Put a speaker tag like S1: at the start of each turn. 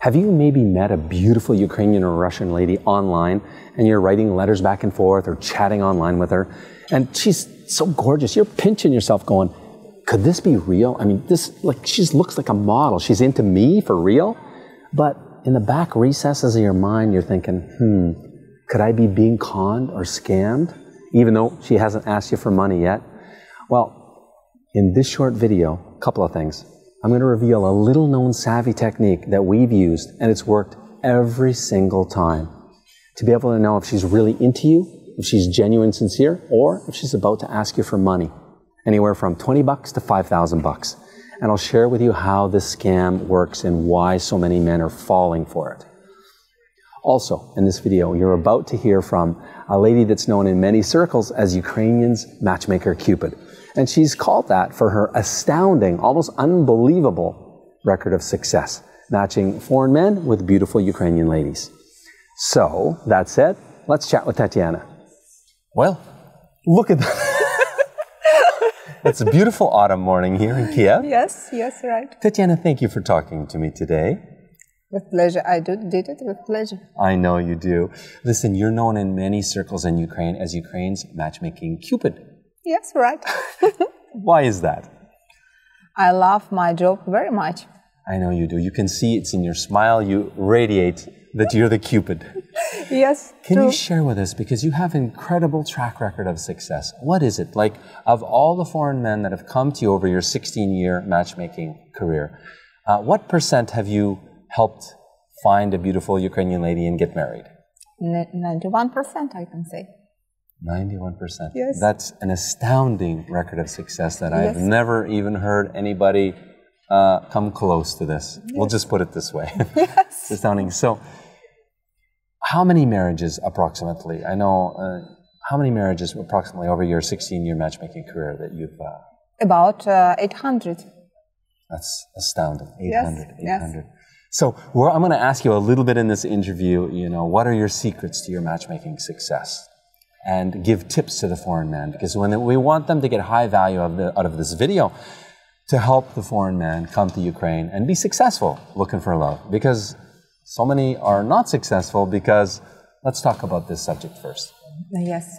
S1: Have you maybe met a beautiful Ukrainian or Russian lady online and you're writing letters back and forth or chatting online with her and she's so gorgeous. You're pinching yourself going, could this be real? I mean, this, like, she looks like a model. She's into me for real. But in the back recesses of your mind, you're thinking, hmm, could I be being conned or scammed? Even though she hasn't asked you for money yet. Well, in this short video, a couple of things. I'm going to reveal a little known savvy technique that we've used, and it's worked every single time to be able to know if she's really into you, if she's genuine, sincere, or if she's about to ask you for money, anywhere from 20 bucks to 5,000 bucks. And I'll share with you how this scam works and why so many men are falling for it. Also, in this video, you're about to hear from a lady that's known in many circles as Ukrainian's matchmaker Cupid. And she's called that for her astounding, almost unbelievable record of success, matching foreign men with beautiful Ukrainian ladies. So, that said, let's chat with Tatiana. Well, look at that. it's a beautiful autumn morning here in Kiev.
S2: Yes, yes, right.
S1: Tatiana, thank you for talking to me today.
S2: With pleasure. I do, did it with pleasure.
S1: I know you do. Listen, you're known in many circles in Ukraine as Ukraine's matchmaking Cupid.
S2: Yes, right.
S1: Why is that?
S2: I love my job very much.
S1: I know you do. You can see it's in your smile. You radiate that you're the Cupid.
S2: Yes.
S1: Can
S2: true.
S1: you share with us, because you have incredible track record of success, what is it? Like, of all the foreign men that have come to you over your 16-year matchmaking career, uh, what percent have you helped find a beautiful Ukrainian lady and get married?
S2: 91%, I can say.
S1: 91%.
S2: Yes.
S1: That's an astounding record of success that I've
S2: Yes.
S1: never even heard anybody uh, come close to this. We'll just put it this way.
S2: Yes.
S1: astounding. So, how many marriages approximately? I know, uh, how many marriages approximately over your 16 year matchmaking career that you've. Uh,
S2: About uh, 800.
S1: that's astounding.
S2: Yes,
S1: 800.
S2: yes.
S1: 800. So, I'm going to ask you a little bit in this interview, you know, what are your secrets to your matchmaking success? And give tips to the foreign man because when we want them to get high value of the, out of this video to help the foreign man come to Ukraine and be successful looking for love because so many are not successful because let's talk about this subject first.
S2: Yes.